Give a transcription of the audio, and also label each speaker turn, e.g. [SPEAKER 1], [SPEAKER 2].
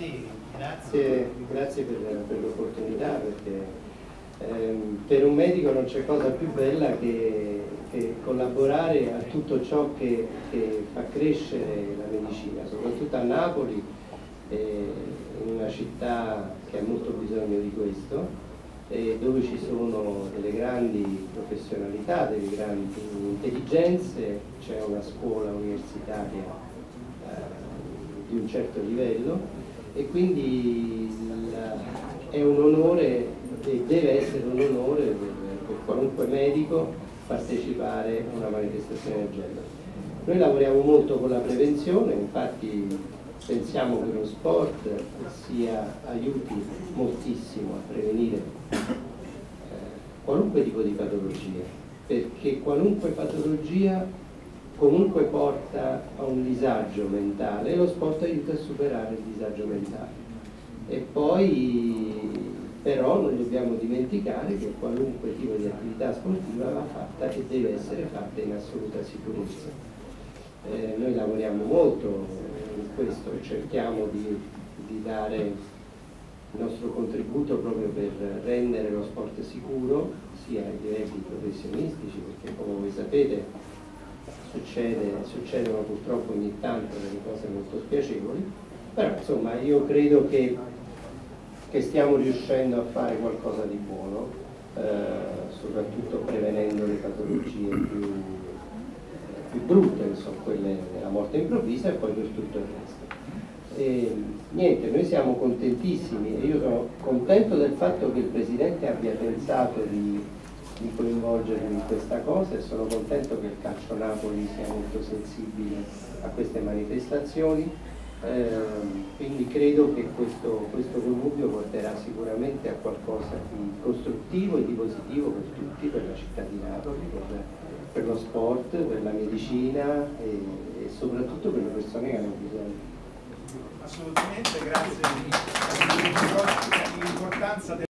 [SPEAKER 1] Sì,
[SPEAKER 2] grazie, grazie per, per l'opportunità perché ehm, per un medico non c'è cosa più bella che, che, collaborare a tutto ciò che, che, fa crescere la medicina, soprattutto a Napoli, eh, in una città che ha molto bisogno di questo dove ci sono delle grandi professionalità, delle grandi intelligenze, c'è una scuola universitaria eh, di un certo livello e quindi la, è un onore e deve essere un onore per, per qualunque medico partecipare a una manifestazione del genere. Noi lavoriamo molto con la prevenzione, infatti pensiamo che lo sport sia, aiuti moltissimo a prevenire eh, qualunque tipo di patologia, perché qualunque patologia comunque porta a un disagio mentale e lo sport aiuta a superare il disagio mentale. E poi però non dobbiamo dimenticare che qualunque tipo di attività sportiva va fatta e deve essere fatta in assoluta sicurezza. Eh, noi lavoriamo molto questo e cerchiamo di, di dare il nostro contributo proprio per rendere lo sport sicuro sia ai livelli professionistici perché come voi sapete succede, succedono purtroppo ogni tanto delle cose molto spiacevoli però insomma io credo che, che stiamo riuscendo a fare qualcosa di buono eh, soprattutto prevenendo le patologie più più brutte, insomma, quelle della morte improvvisa e poi per tutto il resto. E, niente, noi siamo contentissimi e io sono contento del fatto che il Presidente abbia pensato di, di coinvolgermi in questa cosa e sono contento che il Calcio Napoli sia molto sensibile a queste manifestazioni. Eh, quindi credo che questo, questo connubio porterà sicuramente a qualcosa di costruttivo e di positivo per tutti, per la città di Napoli, per, per lo sport, per la medicina e, e, soprattutto per le persone che hanno bisogno.
[SPEAKER 1] Assolutamente, grazie. L'importanza